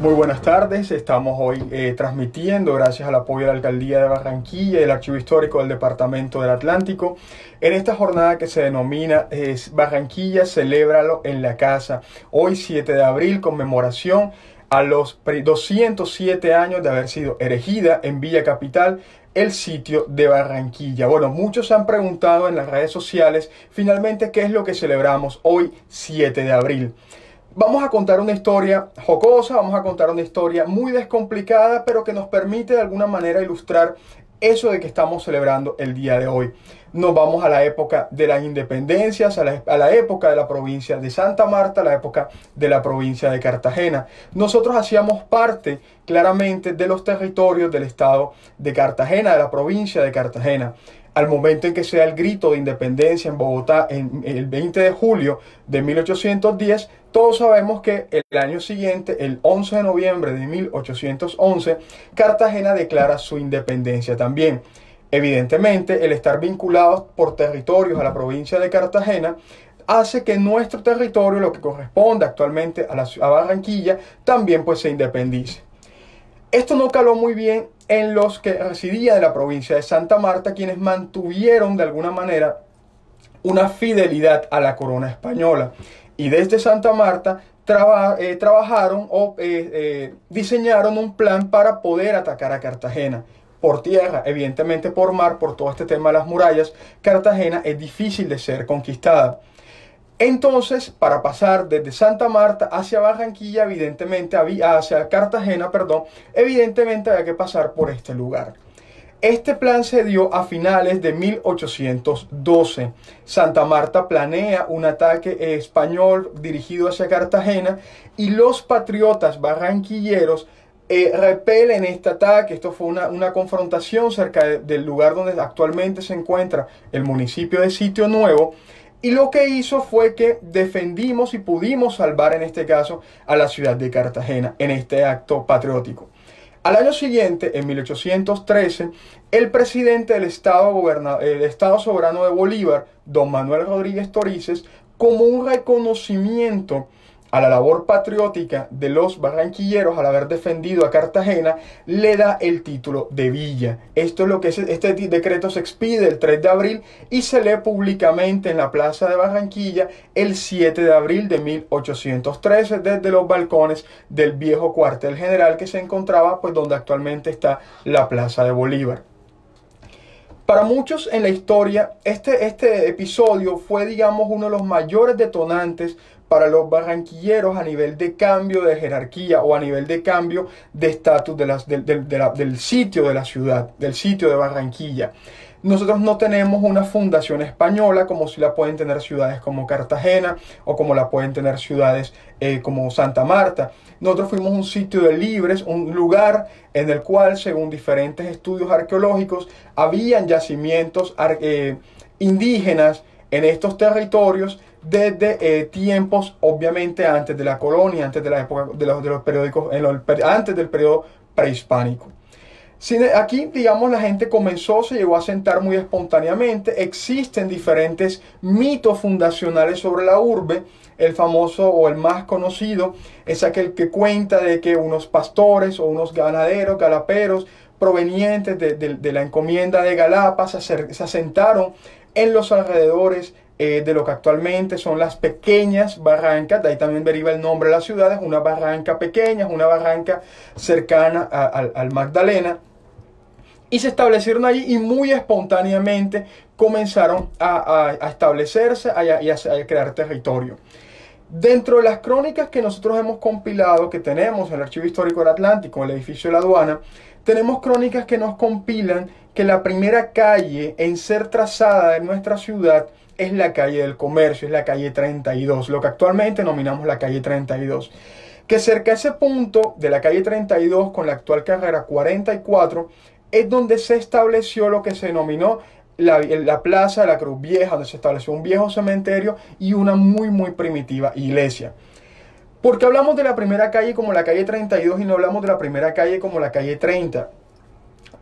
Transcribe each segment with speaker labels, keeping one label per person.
Speaker 1: Muy buenas tardes, estamos hoy eh, transmitiendo gracias al apoyo de la Alcaldía de Barranquilla y el Archivo Histórico del Departamento del Atlántico en esta jornada que se denomina Barranquilla Celébralo en la Casa. Hoy 7 de abril, conmemoración a los 207 años de haber sido erigida en Villa Capital el sitio de Barranquilla. Bueno, muchos han preguntado en las redes sociales finalmente qué es lo que celebramos hoy 7 de abril. Vamos a contar una historia jocosa, vamos a contar una historia muy descomplicada, pero que nos permite de alguna manera ilustrar eso de que estamos celebrando el día de hoy. Nos vamos a la época de las independencias, a la, época de la provincia de Santa Marta, a la época de la provincia de Cartagena. Nosotros hacíamos parte claramente de los territorios del estado de Cartagena, de la provincia de Cartagena al momento en que se da el grito de independencia en Bogotá en el 20 de julio de 1810, todos sabemos que el año siguiente, el 11 de noviembre de 1811, Cartagena declara su independencia también. Evidentemente, el estar vinculados por territorios a la provincia de Cartagena hace que nuestro territorio, lo que corresponde actualmente a, la, a Barranquilla, también pues se independice. Esto no caló muy bien en los que residían en la provincia de Santa Marta, quienes mantuvieron de alguna manera una fidelidad a la corona española. Y desde Santa Marta eh, trabajaron o eh, eh, diseñaron un plan para poder atacar a Cartagena. Por tierra, evidentemente por mar, por todo este tema de las murallas, Cartagena es difícil de ser conquistada. Entonces, para pasar desde Santa Marta hacia Barranquilla, evidentemente había, hacia Cartagena, perdón, evidentemente había que pasar por este lugar. Este plan se dio a finales de 1812. Santa Marta planea un ataque español dirigido hacia Cartagena y los patriotas barranquilleros eh, repelen este ataque. Esto fue una, confrontación cerca del lugar donde actualmente se encuentra el municipio de Sitio Nuevo. Y lo que hizo fue que defendimos y pudimos salvar en este caso a la ciudad de Cartagena en este acto patriótico. Al año siguiente, en 1813, el presidente del Estado, el Estado Soberano de Bolívar, don Manuel Rodríguez Torices, como un reconocimiento a la labor patriótica de los barranquilleros al haber defendido a Cartagena, le da el título de villa. Esto es lo que es, este decreto se expide el 3 de abril y se lee públicamente en la Plaza de Barranquilla el 7 de abril de 1813 desde los balcones del viejo cuartel general que se encontraba pues donde actualmente está la Plaza de Bolívar. Para muchos en la historia, este, este episodio fue, digamos, uno de los mayores detonantes para los barranquilleros a nivel de cambio de jerarquía o a nivel de cambio de estatus del sitio de la ciudad, del sitio de Barranquilla. Nosotros no tenemos una fundación española como si la pueden tener ciudades como Cartagena o como la pueden tener ciudades eh, como Santa Marta. Nosotros fuimos un sitio de libres, un lugar en el cual, según diferentes estudios arqueológicos, habían yacimientos eh, indígenas en estos territorios desde eh, tiempos, obviamente, antes de la colonia, antes de la época de los, periódicos, antes del periodo prehispánico. Aquí, digamos, la gente comenzó, se llegó a sentar muy espontáneamente. Existen diferentes mitos fundacionales sobre la urbe. El famoso o el más conocido es aquel que cuenta de que unos pastores o unos ganaderos, galaperos, provenientes de, la encomienda de Galapa se asentaron en los alrededores eh, de lo que actualmente son las pequeñas barrancas, de ahí también deriva el nombre de la ciudad, es una barranca pequeña, una barranca cercana al Magdalena, y se establecieron allí y muy espontáneamente comenzaron a, establecerse y a, crear territorio. Dentro de las crónicas que nosotros hemos compilado, que tenemos en el Archivo Histórico del Atlántico, en el edificio de la aduana, tenemos crónicas que nos compilan que la primera calle en ser trazada en nuestra ciudad es la calle del comercio, es la calle 32, lo que actualmente nominamos la calle 32. Que cerca ese punto de la calle 32 con la actual carrera 44 es donde se estableció lo que se denominó la, la, plaza de la Cruz Vieja, donde se estableció un viejo cementerio y una muy, muy primitiva iglesia. Porque hablamos de la primera calle como la calle 32 y no hablamos de la primera calle como la calle 30?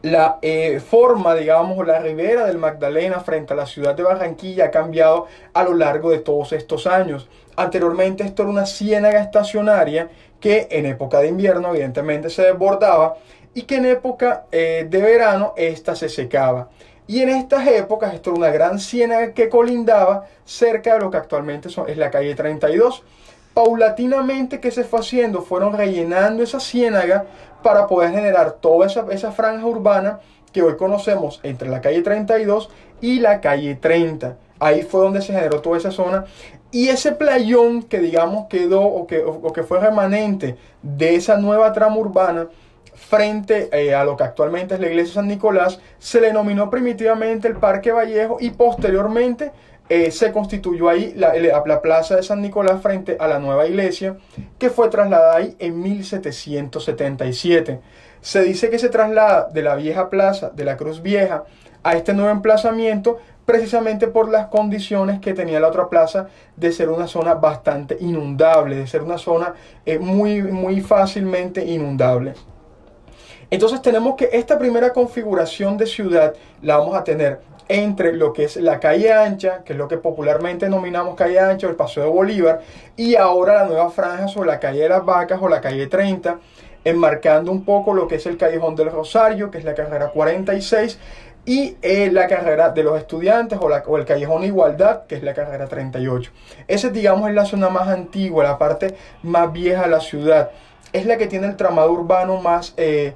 Speaker 1: La eh, forma, digamos, la ribera del Magdalena frente a la ciudad de Barranquilla ha cambiado a lo largo de todos estos años. Anteriormente esto era una ciénaga estacionaria que en época de invierno evidentemente se desbordaba y que en época eh, de verano esta se secaba. Y en estas épocas esto era una gran ciénaga que colindaba cerca de lo que actualmente es la calle 32 paulatinamente que se fue haciendo, fueron rellenando esa ciénaga para poder generar toda esa, franja urbana que hoy conocemos entre la calle 32 y la calle 30. Ahí fue donde se generó toda esa zona. Y ese playón que digamos quedó o que, o, que fue remanente de esa nueva trama urbana frente eh, a lo que actualmente es la iglesia San Nicolás, se le denominó primitivamente el Parque Vallejo y posteriormente eh, se constituyó ahí la, la, plaza de San Nicolás frente a la nueva iglesia, que fue trasladada ahí en 1777. Se dice que se traslada de la vieja plaza de la Cruz Vieja a este nuevo emplazamiento precisamente por las condiciones que tenía la otra plaza de ser una zona bastante inundable, de ser una zona eh, muy, muy fácilmente inundable. Entonces tenemos que esta primera configuración de ciudad la vamos a tener entre lo que es la calle ancha, que es lo que popularmente denominamos calle ancha el Paseo de Bolívar, y ahora la nueva franja sobre la calle de las Vacas o la calle 30, enmarcando un poco lo que es el callejón del Rosario, que es la carrera 46, y eh, la carrera de los estudiantes o, el callejón Igualdad, que es la carrera 38. Ese, digamos, es la zona más antigua, la parte más vieja de la ciudad. Es la que tiene el tramado urbano más eh,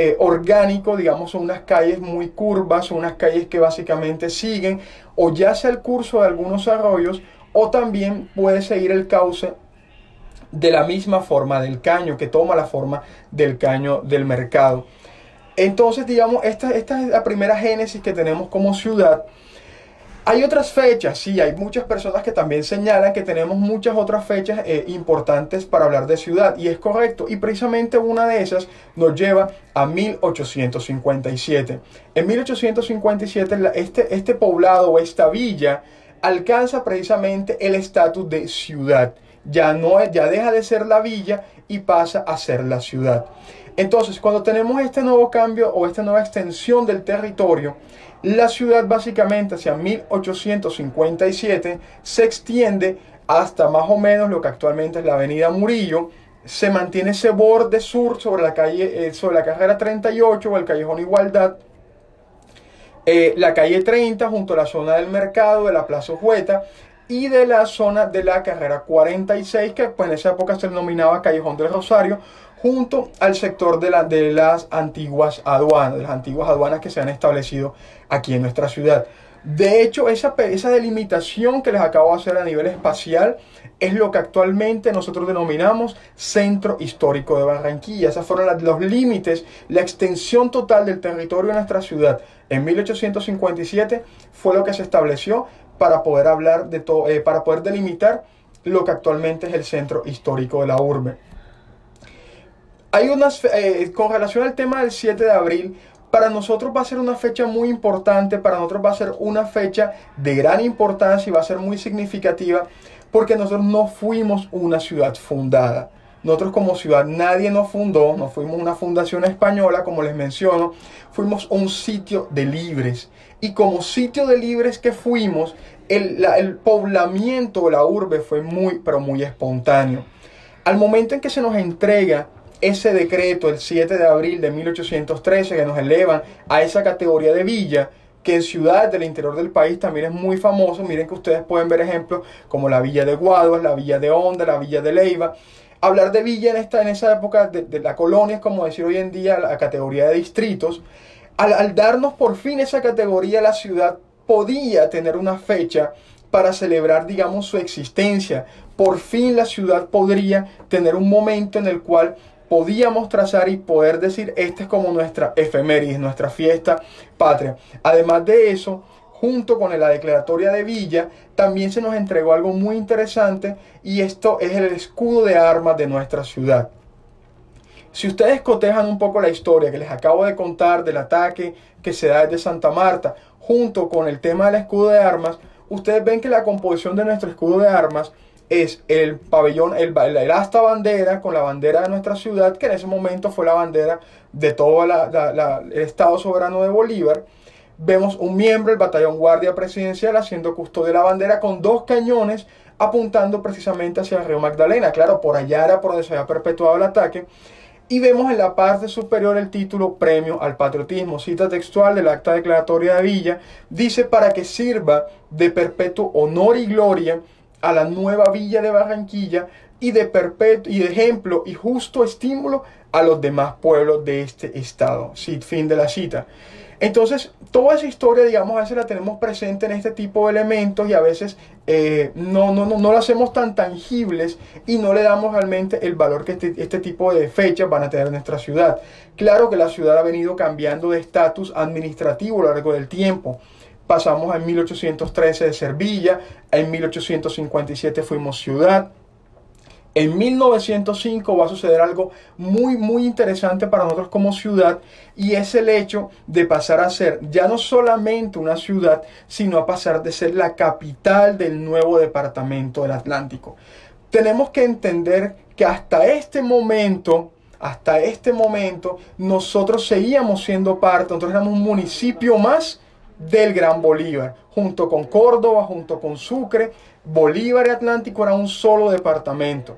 Speaker 1: eh, orgánico, digamos, son unas calles muy curvas, son unas calles que básicamente siguen o ya sea el curso de algunos arroyos o también puede seguir el cauce de la misma forma del caño, que toma la forma del caño del mercado. Entonces, digamos, esta, esta es la primera génesis que tenemos como ciudad hay otras fechas, sí, hay muchas personas que también señalan que tenemos muchas otras fechas eh, importantes para hablar de ciudad, y es correcto, y precisamente una de esas nos lleva a 1857. En 1857 este, este poblado o esta villa alcanza precisamente el estatus de ciudad. Ya, no, ya deja de ser la villa y pasa a ser la ciudad. Entonces, cuando tenemos este nuevo cambio o esta nueva extensión del territorio, la ciudad básicamente hacia 1857 se extiende hasta más o menos lo que actualmente es la avenida Murillo. Se mantiene ese borde sur sobre la calle, eh, sobre la carrera 38 o el callejón Igualdad. Eh, la calle 30 junto a la zona del mercado de la Plaza Jueta y de la zona de la carrera 46 que pues, en esa época se denominaba Callejón del Rosario junto al sector de, la, de las antiguas aduanas, de las antiguas aduanas que se han establecido aquí en nuestra ciudad. De hecho, esa, esa delimitación que les acabo de hacer a nivel espacial es lo que actualmente nosotros denominamos Centro Histórico de Barranquilla. Esos fueron los límites, la extensión total del territorio de nuestra ciudad. En 1857 fue lo que se estableció para poder hablar de todo, eh, para poder delimitar lo que actualmente es el centro histórico de la urbe. Hay unas, eh, con relación al tema del 7 de abril, para nosotros va a ser una fecha muy importante, para nosotros va a ser una fecha de gran importancia y va a ser muy significativa porque nosotros no fuimos una ciudad fundada. Nosotros como ciudad nadie nos fundó, no fuimos una fundación española, como les menciono, fuimos un sitio de libres. Y como sitio de libres que fuimos, el, el poblamiento de la urbe fue muy, pero muy espontáneo. Al momento en que se nos entrega ese decreto, el 7 de abril de 1813, que nos elevan a esa categoría de villa, que en ciudades del interior del país también es muy famoso. Miren que ustedes pueden ver ejemplos como la villa de Guaduas, la villa de Honda, la villa de Leiva. Hablar de villa en, esta, en esa época de, la colonia es como decir hoy en día la categoría de distritos. Al darnos por fin esa categoría, la ciudad podía tener una fecha para celebrar, digamos, su existencia. Por fin la ciudad podría tener un momento en el cual podíamos trazar y poder decir, esta es como nuestra efemérides, nuestra fiesta patria. Además de eso, junto con la declaratoria de Villa, también se nos entregó algo muy interesante y esto es el escudo de armas de nuestra ciudad. Si ustedes cotejan un poco la historia que les acabo de contar del ataque que se da desde Santa Marta, junto con el tema del escudo de armas, ustedes ven que la composición de nuestro escudo de armas es el pabellón, el, el, asta bandera con la bandera de nuestra ciudad, que en ese momento fue la bandera de todo el Estado soberano de Bolívar. Vemos un miembro del batallón guardia presidencial haciendo custodia de la bandera con dos cañones apuntando precisamente hacia el río Magdalena. Claro, por allá era por donde se había perpetuado el ataque. Y vemos en la parte superior el título Premio al Patriotismo, cita textual del acta declaratoria de Villa, dice para que sirva de perpetuo honor y gloria a la nueva Villa de Barranquilla y de perpetuo y de ejemplo y justo estímulo a los demás pueblos de este estado. fin de la cita. Entonces, toda esa historia, digamos, a veces la tenemos presente en este tipo de elementos y a veces eh, no, no, no, no la hacemos tan tangibles y no le damos realmente el valor que este, este tipo de fechas van a tener en nuestra ciudad. Claro que la ciudad ha venido cambiando de estatus administrativo a lo largo del tiempo. Pasamos en 1813 de Servilla, en 1857 fuimos ciudad, en 1905 va a suceder algo muy, muy interesante para nosotros como ciudad y es el hecho de pasar a ser ya no solamente una ciudad, sino a pasar de ser la capital del nuevo departamento del Atlántico. Tenemos que entender que hasta este momento, hasta este momento, nosotros seguíamos siendo parte, nosotros éramos un municipio más del Gran Bolívar, junto con Córdoba, junto con Sucre, Bolívar y Atlántico era un solo departamento.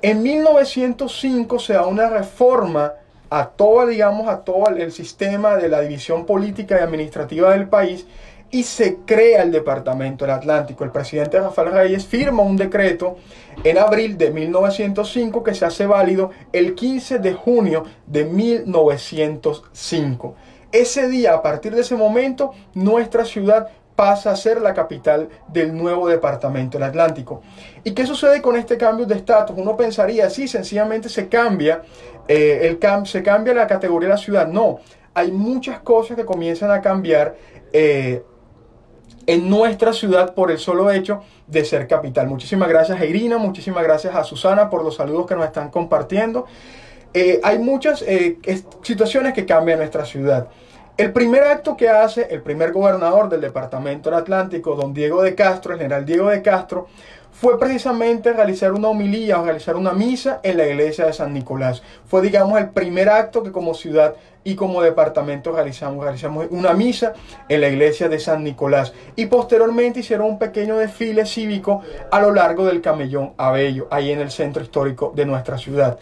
Speaker 1: En 1905 se da una reforma a todo, digamos, a todo el sistema de la división política y administrativa del país y se crea el Departamento del Atlántico. El presidente Rafael Reyes firma un decreto en abril de 1905 que se hace válido el 15 de junio de 1905. Ese día, a partir de ese momento, nuestra ciudad pasa a ser la capital del nuevo departamento del Atlántico. ¿Y qué sucede con este cambio de estatus? Uno pensaría, sí, sencillamente se cambia, eh, el se cambia la categoría de la ciudad. No, hay muchas cosas que comienzan a cambiar eh, en nuestra ciudad por el solo hecho de ser capital. Muchísimas gracias a Irina, muchísimas gracias a Susana por los saludos que nos están compartiendo. Eh, hay muchas situaciones que cambian nuestra ciudad. El primer acto que hace el primer gobernador del Departamento del Atlántico, don Diego de Castro, el general Diego de Castro, fue precisamente realizar una homilía o realizar una misa en la iglesia de San Nicolás. Fue, digamos, el primer acto que como ciudad y como departamento realizamos. Realizamos una misa en la iglesia de San Nicolás y posteriormente hicieron un pequeño desfile cívico a lo largo del Camellón Abello, ahí en el centro histórico de nuestra ciudad.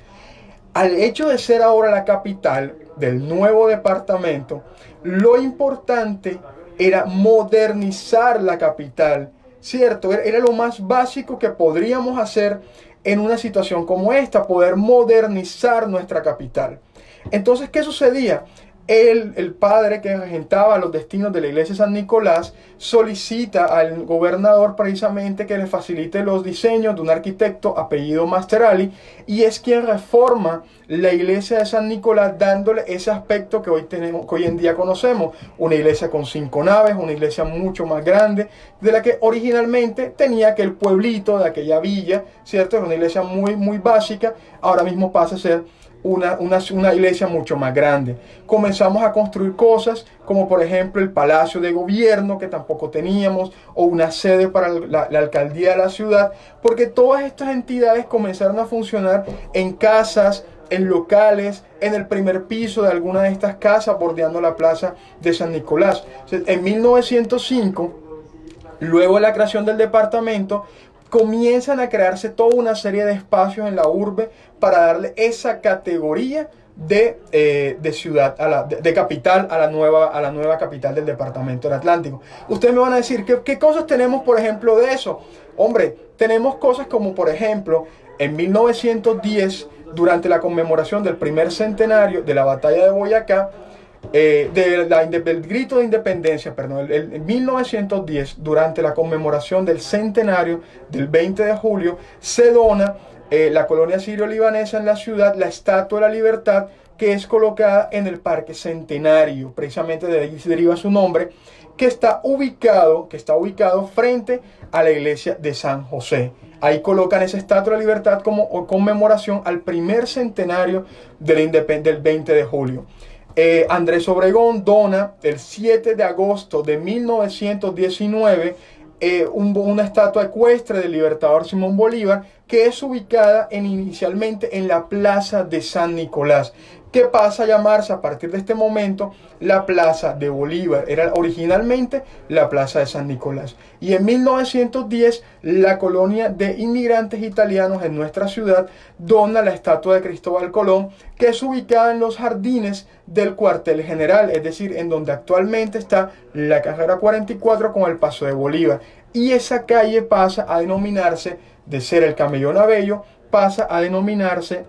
Speaker 1: Al hecho de ser ahora la capital, del nuevo departamento, lo importante era modernizar la capital, ¿cierto? Era lo más básico que podríamos hacer en una situación como esta, poder modernizar nuestra capital. Entonces, ¿qué sucedía? Él, el padre que regentaba los destinos de la iglesia de San Nicolás, solicita al gobernador precisamente que le facilite los diseños de un arquitecto apellido Masterali y es quien reforma la iglesia de San Nicolás dándole ese aspecto que hoy tenemos, que hoy en día conocemos, una iglesia con cinco naves, una iglesia mucho más grande de la que originalmente tenía aquel pueblito de aquella villa, ¿cierto? Era una iglesia muy muy básica, ahora mismo pasa a ser una, una, iglesia mucho más grande. Comenzamos a construir cosas como por ejemplo el palacio de gobierno que tampoco teníamos o una sede para la, la, alcaldía de la ciudad, porque todas estas entidades comenzaron a funcionar en casas, en locales, en el primer piso de alguna de estas casas bordeando la plaza de San Nicolás. En 1905, luego de la creación del departamento, comienzan a crearse toda una serie de espacios en la urbe para darle esa categoría de, eh, de ciudad, a la, de, capital a la, nueva, a la nueva capital del departamento del Atlántico. Ustedes me van a decir, ¿qué, ¿qué cosas tenemos, por ejemplo, de eso? Hombre, tenemos cosas como, por ejemplo, en 1910, durante la conmemoración del primer centenario de la batalla de Boyacá, eh, de la, del grito de independencia, perdón, en 1910, durante la conmemoración del centenario del 20 de julio, se dona eh, la colonia sirio-libanesa en la ciudad la Estatua de la Libertad, que es colocada en el Parque Centenario, precisamente de ahí se deriva su nombre, que está ubicado, que está ubicado frente a la iglesia de San José. Ahí colocan esa Estatua de la Libertad como conmemoración al primer centenario del, del 20 de julio. Eh, Andrés Obregón dona el 7 de agosto de 1919 eh, una estatua ecuestre del libertador Simón Bolívar que es ubicada en, inicialmente en la Plaza de San Nicolás que pasa a llamarse a partir de este momento la Plaza de Bolívar. Era originalmente la Plaza de San Nicolás. Y en 1910 la colonia de inmigrantes italianos en nuestra ciudad dona la estatua de Cristóbal Colón, que es ubicada en los jardines del cuartel general, es decir, en donde actualmente está la carrera 44 con el Paso de Bolívar. Y esa calle pasa a denominarse, de ser el Camellón Abello, pasa a denominarse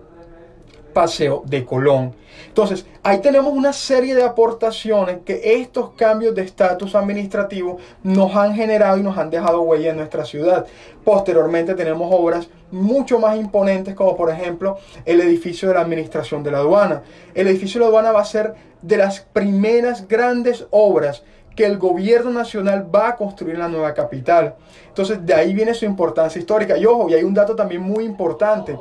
Speaker 1: Paseo de Colón. Entonces, ahí tenemos una serie de aportaciones que estos cambios de estatus administrativo nos han generado y nos han dejado huella en nuestra ciudad. Posteriormente tenemos obras mucho más imponentes como por ejemplo el edificio de la administración de la aduana. El edificio de la aduana va a ser de las primeras grandes obras que el gobierno nacional va a construir la nueva capital. Entonces de ahí viene su importancia histórica. Y ojo, y hay un dato también muy importante.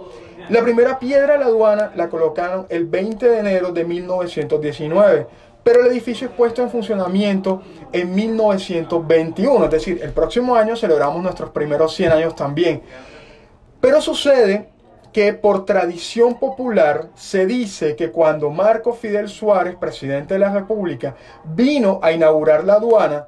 Speaker 1: La primera piedra de la aduana la colocaron el 20 de enero de 1919, pero el edificio es puesto en funcionamiento en 1921, es decir, el próximo año celebramos nuestros primeros 100 años también. Pero sucede que por tradición popular se dice que cuando Marco Fidel Suárez, presidente de la República, vino a inaugurar la aduana,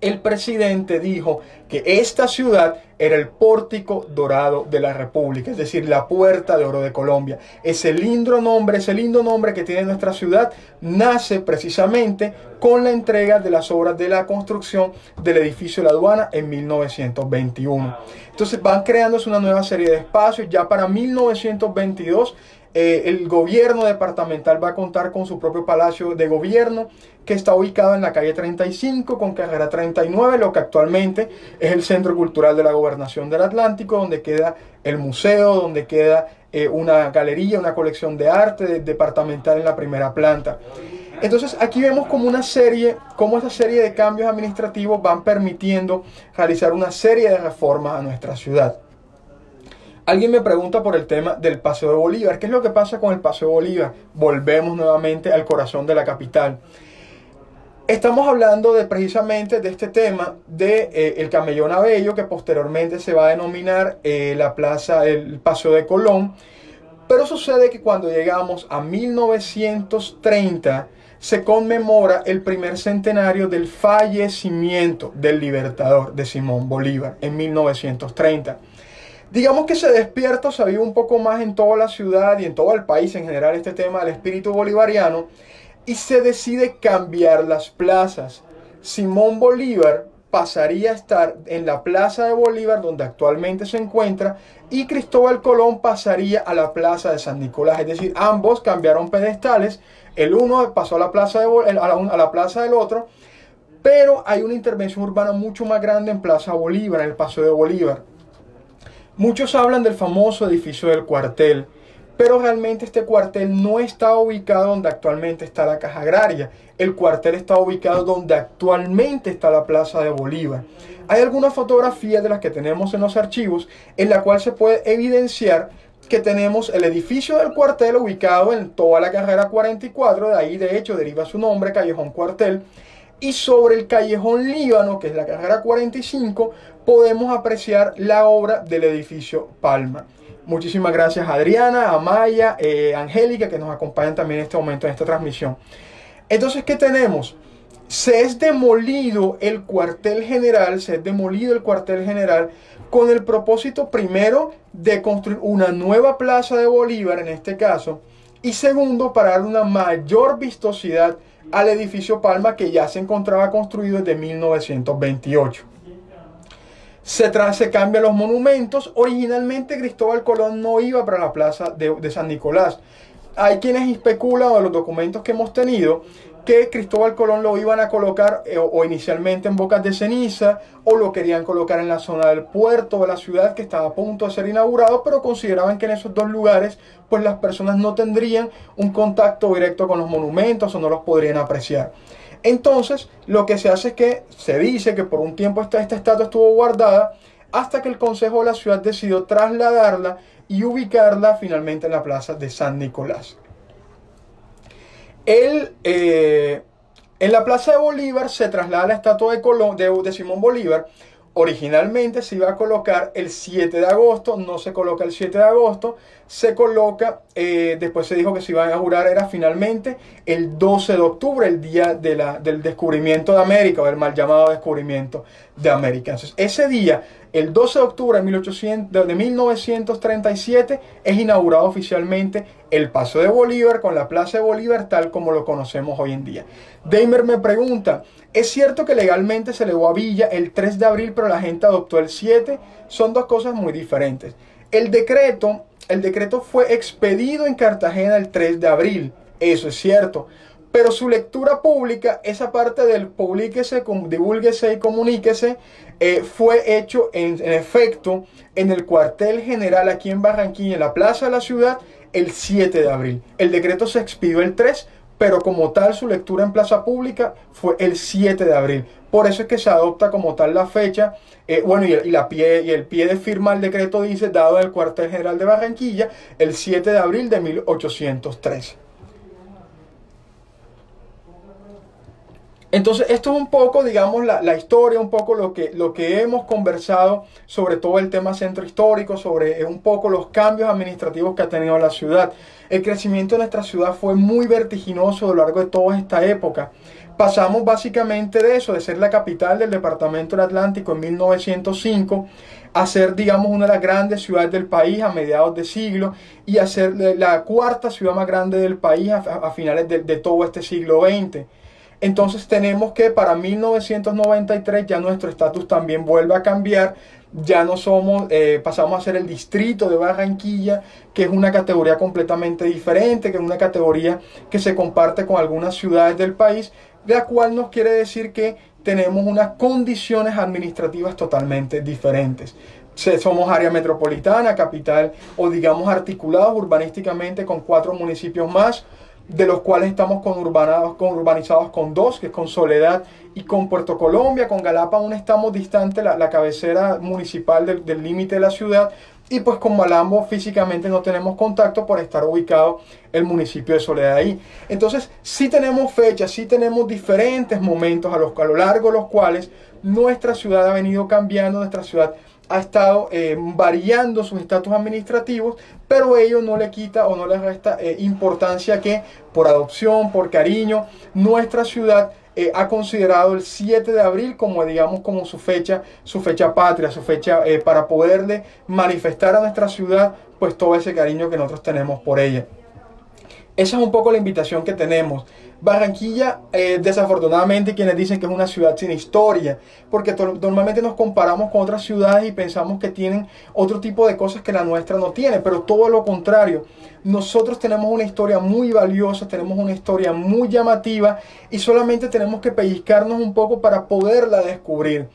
Speaker 1: el presidente dijo que esta ciudad era el pórtico dorado de la República, es decir, la puerta de oro de Colombia. Ese lindo nombre, ese lindo nombre que tiene nuestra ciudad, nace precisamente con la entrega de las obras de la construcción del edificio de la aduana en 1921. Entonces van creándose una nueva serie de espacios. Ya para 1922 eh, el gobierno departamental va a contar con su propio palacio de gobierno que está ubicado en la calle 35 con carrera 39, lo que actualmente es el Centro Cultural de la Gobernación del Atlántico, donde queda el museo, donde queda eh, una galería, una colección de arte departamental en la primera planta. Entonces aquí vemos como una serie, como esa serie de cambios administrativos van permitiendo realizar una serie de reformas a nuestra ciudad. Alguien me pregunta por el tema del Paseo de Bolívar. ¿Qué es lo que pasa con el Paseo de Bolívar? Volvemos nuevamente al corazón de la capital. Estamos hablando de precisamente de este tema de eh, el Camellón Abello, que posteriormente se va a denominar eh, la plaza, el Paseo de Colón. Pero sucede que cuando llegamos a 1930 se conmemora el primer centenario del fallecimiento del libertador de Simón Bolívar en 1930. Digamos que se despierta, se vive un poco más en toda la ciudad y en todo el país en general este tema del espíritu bolivariano y se decide cambiar las plazas. Simón Bolívar pasaría a estar en la plaza de Bolívar donde actualmente se encuentra y Cristóbal Colón pasaría a la plaza de San Nicolás. Es decir, ambos cambiaron pedestales. El uno pasó a la plaza, de, a la plaza del otro, pero hay una intervención urbana mucho más grande en Plaza Bolívar, en el Paso de Bolívar. Muchos hablan del famoso edificio del cuartel, pero realmente este cuartel no está ubicado donde actualmente está la caja agraria. El cuartel está ubicado donde actualmente está la Plaza de Bolívar. Hay algunas fotografías de las que tenemos en los archivos en la cual se puede evidenciar que tenemos el edificio del cuartel ubicado en toda la carrera 44, de ahí de hecho deriva su nombre, Callejón Cuartel, y sobre el callejón Líbano, que es la carrera 45, podemos apreciar la obra del edificio Palma. Muchísimas gracias a Adriana, a Maya, eh, Angélica, que nos acompañan también en este momento en esta transmisión. Entonces, ¿qué tenemos? Se es demolido el cuartel general, se es demolido el cuartel general con el propósito primero de construir una nueva plaza de Bolívar en este caso y segundo para dar una mayor vistosidad al edificio Palma que ya se encontraba construido desde 1928. Se, se cambian los monumentos. Originalmente Cristóbal Colón no iba para la plaza de, San Nicolás. Hay quienes especulan de los documentos que hemos tenido que Cristóbal Colón lo iban a colocar eh, o, inicialmente en Bocas de Ceniza o lo querían colocar en la zona del puerto de la ciudad que estaba a punto de ser inaugurado, pero consideraban que en esos dos lugares pues las personas no tendrían un contacto directo con los monumentos o no los podrían apreciar. Entonces, lo que se hace es que se dice que por un tiempo esta, esta estatua estuvo guardada hasta que el Consejo de la Ciudad decidió trasladarla y ubicarla finalmente en la plaza de San Nicolás. Eh, en la Plaza de Bolívar se traslada la estatua de, Colón, de, Simón Bolívar originalmente se iba a colocar el 7 de agosto, no se coloca el 7 de agosto, se coloca, eh, después se dijo que se iba a inaugurar, era finalmente el 12 de octubre, el día de la, del descubrimiento de América, o el mal llamado descubrimiento de América. Entonces, ese día, el 12 de octubre de, 1800, de 1937, es inaugurado oficialmente el Paso de Bolívar con la Plaza de Bolívar tal como lo conocemos hoy en día. Deimer me pregunta, ¿es cierto que legalmente se elevó a Villa el 3 de abril pero la gente adoptó el 7? Son dos cosas muy diferentes. El decreto, el decreto fue expedido en Cartagena el 3 de abril, eso es cierto. Pero su lectura pública, esa parte del publíquese, divulguese y comuníquese, eh, fue hecho en, efecto en el cuartel general aquí en Barranquilla, en la plaza de la ciudad, el 7 de abril. El decreto se expidió el 3, pero como tal su lectura en plaza pública fue el 7 de abril. Por eso es que se adopta como tal la fecha. Eh, bueno, y, la pie, y el pie de firma del decreto dice, dado del cuartel general de Barranquilla, el 7 de abril de 1803. Entonces, esto es un poco, digamos, la, historia, un poco lo que, lo que hemos conversado sobre todo el tema centro histórico, sobre eh, un poco los cambios administrativos que ha tenido la ciudad. El crecimiento de nuestra ciudad fue muy vertiginoso a lo largo de toda esta época. Pasamos básicamente de eso, de ser la capital del departamento del Atlántico en 1905, a ser, digamos, una de las grandes ciudades del país a mediados de siglo y a ser la cuarta ciudad más grande del país a, finales de, de todo este siglo XX. Entonces tenemos que para 1993 ya nuestro estatus también vuelve a cambiar. Ya no somos, eh, pasamos a ser el distrito de Barranquilla, que es una categoría completamente diferente, que es una categoría que se comparte con algunas ciudades del país, la cual nos quiere decir que tenemos unas condiciones administrativas totalmente diferentes somos área metropolitana, capital o digamos articulados urbanísticamente con cuatro municipios más de los cuales estamos con urbanizados con dos, que es con Soledad y con Puerto Colombia. Con Galapa aún estamos distante, la, cabecera municipal del límite de la ciudad. Y pues con Malambo físicamente no tenemos contacto por estar ubicado el municipio de Soledad ahí. Entonces sí tenemos fechas, sí tenemos diferentes momentos a, los, a lo largo de los cuales nuestra ciudad ha venido cambiando, nuestra ciudad ha estado eh, variando sus estatus administrativos, pero ello no le quita o no le resta eh, importancia que por adopción, por cariño, nuestra ciudad eh, ha considerado el 7 de abril como digamos como su fecha, su fecha patria, su fecha para poderle manifestar a nuestra ciudad pues todo ese cariño que nosotros tenemos por ella. Esa es un poco la invitación que tenemos. Barranquilla, eh, desafortunadamente, quienes dicen que es una ciudad sin historia, porque normalmente nos comparamos con otras ciudades y pensamos que tienen otro tipo de cosas que la nuestra no tiene, pero todo lo contrario. Nosotros tenemos una historia muy valiosa, tenemos una historia muy llamativa y solamente tenemos que pellizcarnos un poco para poderla descubrir.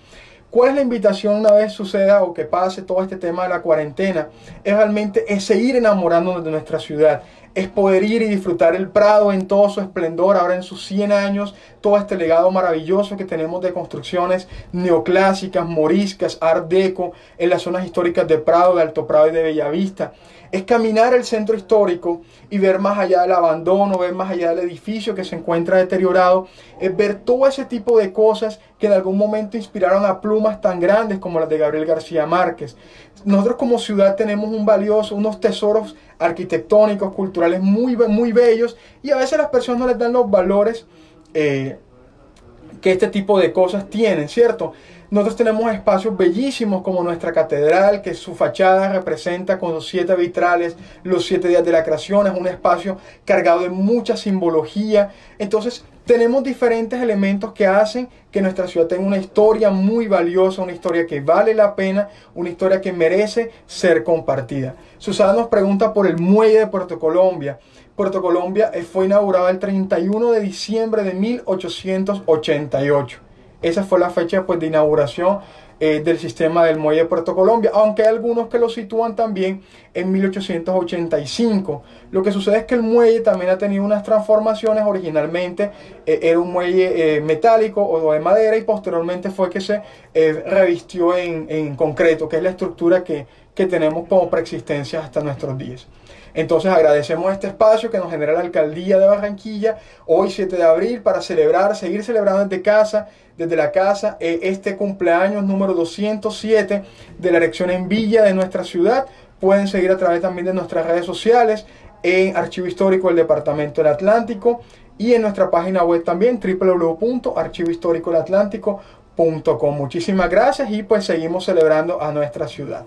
Speaker 1: ¿Cuál es la invitación una vez suceda o que pase todo este tema de la cuarentena? Es realmente es seguir enamorándonos de nuestra ciudad, es poder ir y disfrutar el Prado en todo su esplendor, ahora en sus 100 años, todo este legado maravilloso que tenemos de construcciones neoclásicas, moriscas, art deco, en las zonas históricas de Prado, de Alto Prado y de Bellavista. Es caminar el centro histórico y ver más allá del abandono, ver más allá del edificio que se encuentra deteriorado, es ver todo ese tipo de cosas que en algún momento inspiraron a plumas tan grandes como las de Gabriel García Márquez. Nosotros como ciudad tenemos un valioso, unos tesoros arquitectónicos, culturales muy, muy bellos y a veces las personas no les dan los valores eh, que este tipo de cosas tienen, ¿cierto? Nosotros tenemos espacios bellísimos como nuestra catedral, que su fachada representa con los siete vitrales los siete días de la creación. Es un espacio cargado de mucha simbología. Entonces, tenemos diferentes elementos que hacen que nuestra ciudad tenga una historia muy valiosa, una historia que vale la pena, una historia que merece ser compartida. Susana nos pregunta por el muelle de Puerto Colombia. Puerto Colombia eh, fue inaugurado el 31 de diciembre de 1888. Esa fue la fecha pues, de inauguración eh, del sistema del muelle de Puerto Colombia, aunque hay algunos que lo sitúan también en 1885. Lo que sucede es que el muelle también ha tenido unas transformaciones. Originalmente eh, era un muelle metálico o de madera y posteriormente fue que se revistió en, en, concreto, que es la estructura que, que tenemos como preexistencia hasta nuestros días. Entonces agradecemos este espacio que nos genera la alcaldía de Barranquilla hoy 7 de abril para celebrar, seguir celebrando desde casa, desde la casa, eh, este cumpleaños número 207 de la elección en Villa de nuestra ciudad. Pueden seguir a través también de nuestras redes sociales en Archivo Histórico del Departamento del Atlántico y en nuestra página web también www.archivohistoricolatlántico.com. Muchísimas gracias y pues seguimos celebrando a nuestra ciudad.